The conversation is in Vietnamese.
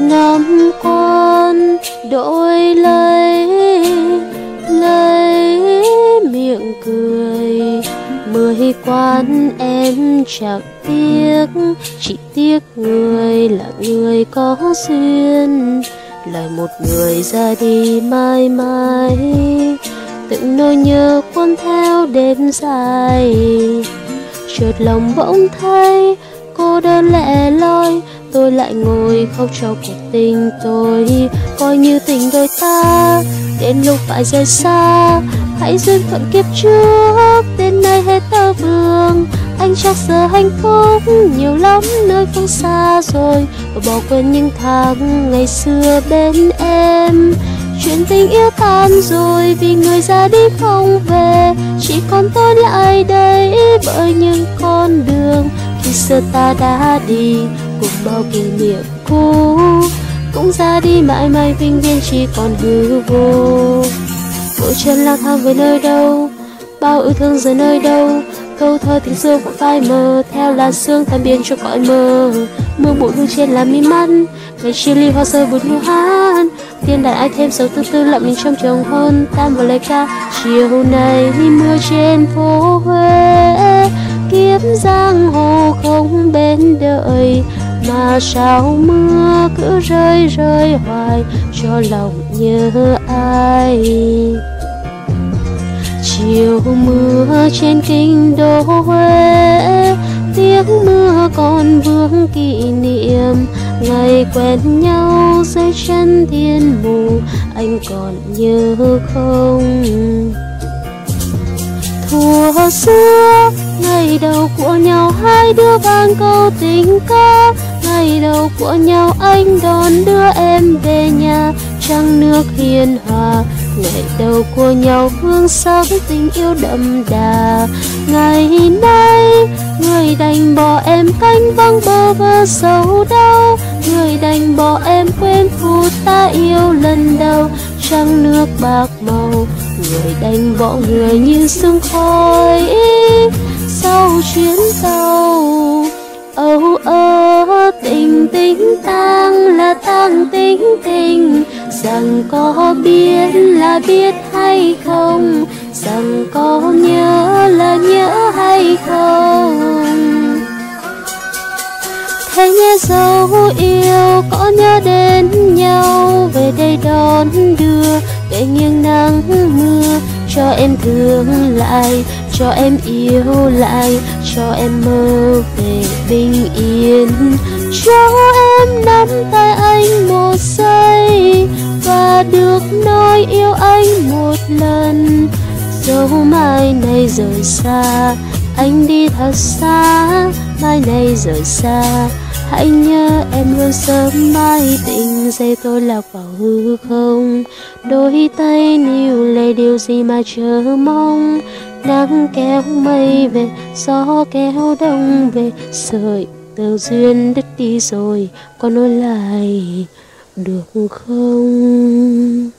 năm quan đổi lấy lấy miệng cười. Mười quan em chẳng tiếc, chỉ tiếc người là người có duyên. Lại một người ra đi mãi mãi, từng nỗi nhớ cuốn theo đêm dài. Chợt lòng bỗng thấy cô đơn lẻ loi, tôi lại ngồi khóc cho cuộc tình tôi coi như tình đôi ta. Đến lúc phải rời xa, hãy duyên phận kiếp trước, đến nay hết tơ vương. Anh chắc giờ hạnh phúc, nhiều lắm nơi phương xa rồi. Và bỏ quên những tháng ngày xưa bên em. Chuyện tình yêu tan rồi, vì người ra đi không về. Chỉ còn tôi lại đây, bởi những con đường khi xưa ta đã đi, cùng bao kỷ niệm cũ, cũng ra đi mãi mãi vinh viên chỉ còn hư vô. Mỗi chân lang thang về nơi đâu, bao yêu thương giờ nơi đâu, câu thơ tình xưa cũng phai mờ, theo làn sương tan biến cho cõi mơ mưa bụi hương trên là mi mắt, ngày chia ly hoa rơi buồn nhu hát tiên đàn ai thêm sầu tư tư lặng mình trong trường hôn, tan vào lời ca, chiều nay mưa trên phố huế kiếp giang hồ không bên đợi mà sao mưa cứ rơi rơi hoài cho lòng nhớ ai? Chiều mưa trên kinh đô huế tiếng mưa còn vương kỷ niệm. Ngày quen nhau dưới chân thiên mù, anh còn nhớ không? Thuở xưa ngày đầu của nhau hai đứa vang câu tình ca. Ngày đầu của nhau anh đón đưa em về nhà. Trăng nước hiền hòa, ngày đầu của nhau hương sắc tình yêu đậm đà. Ngày nay, người đành bỏ em canh vắng bơ vơ sầu đau. Người đành bỏ em quên phút ta yêu lần đầu. Trăng nước bạc màu, người đành bỏ người như sương khói chuyến tàu âu ơ, tình tình tang là tang tình tình. Rằng có biết là biết hay không? Rằng có nhớ là nhớ hay không? Thế nhé dấu yêu có nhớ đến nhau. Về đây đón đưa để nghiêng nắng mưa cho em thương lại cho em yêu lại, cho em mơ về bình yên. Cho em nắm tay anh một giây và được nói yêu anh một lần. Dẫu mai này rời xa, anh đi thật xa. Mai này rời xa, hãy nhớ em luôn sớm mai tình dây tôi lạc vào hư không. Đôi tay níu lấy điều gì mà chờ mong nắng kéo mây về, gió kéo đông về, sợi tơ duyên đứt đi rồi có nối lại được không?